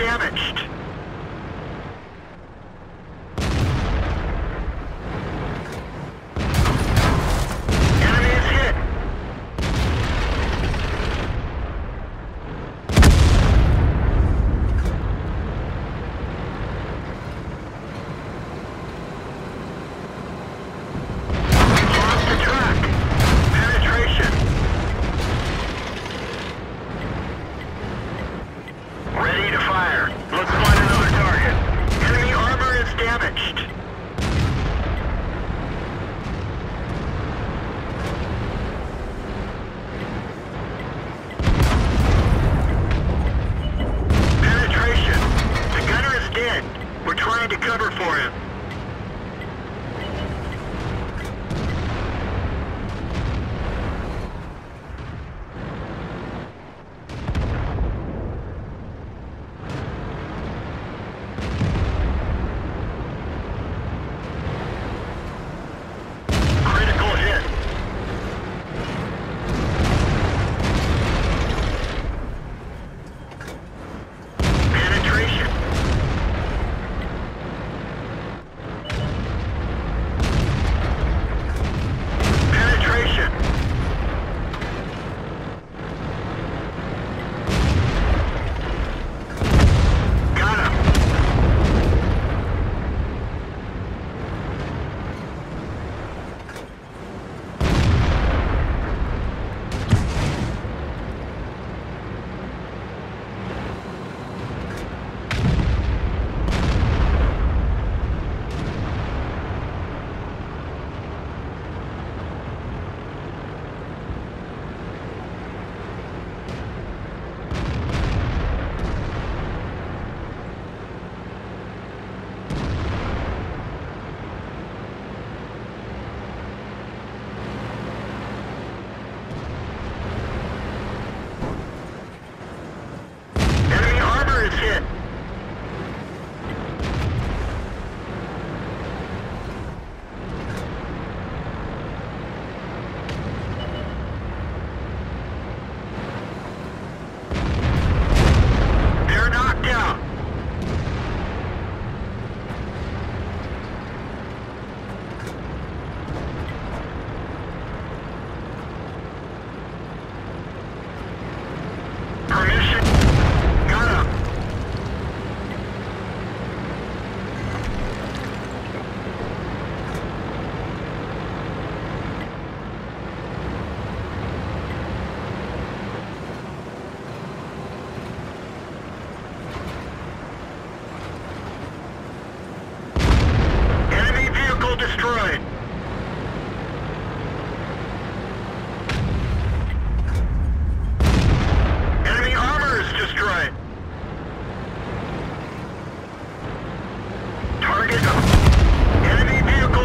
damaged.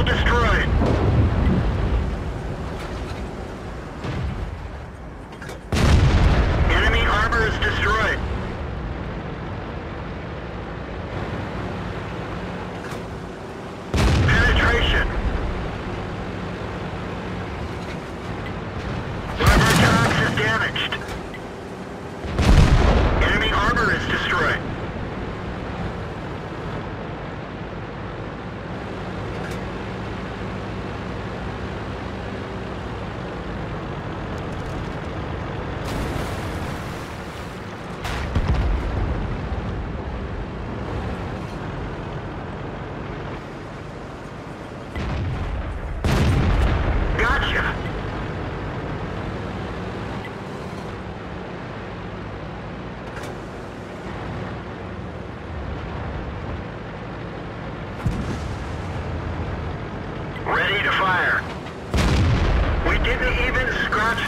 Enemy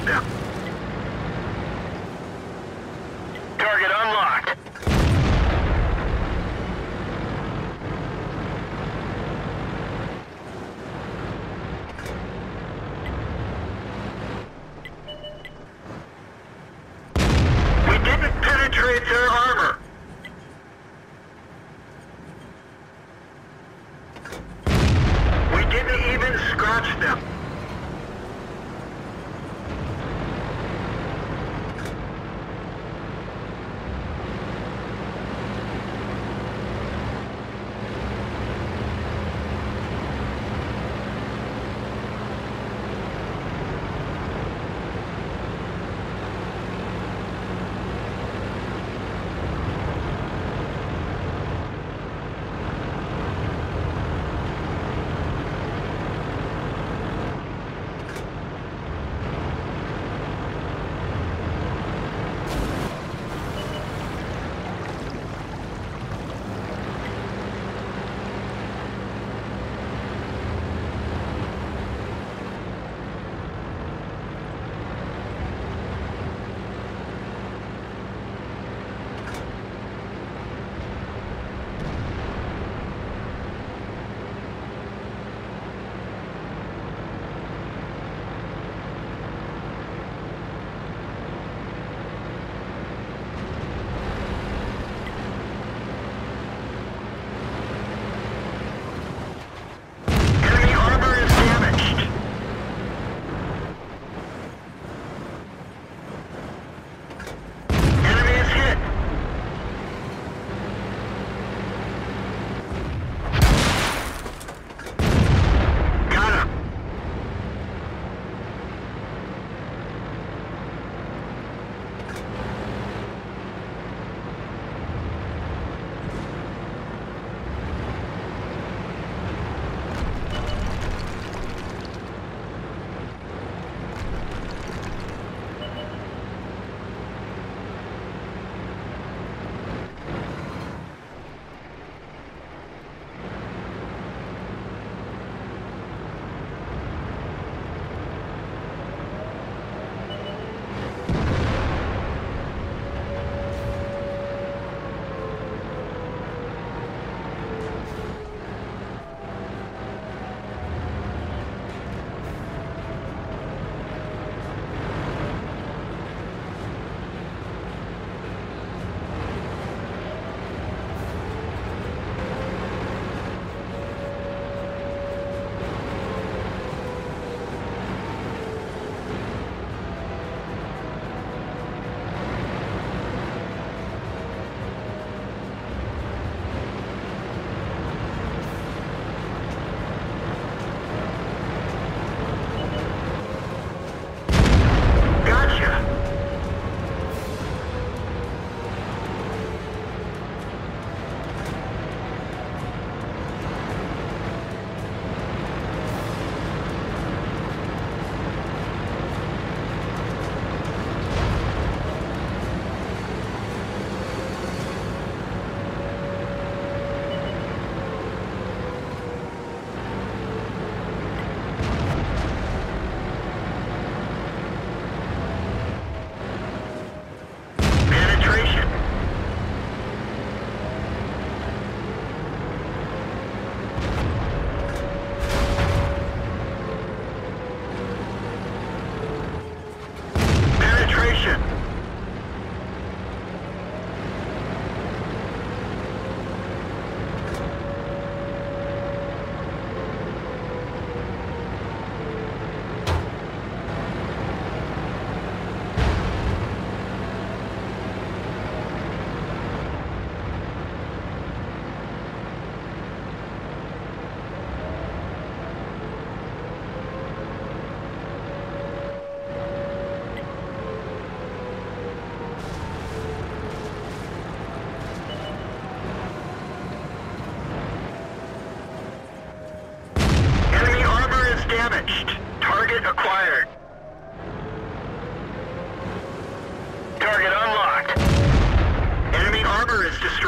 scratch Armor is destroyed.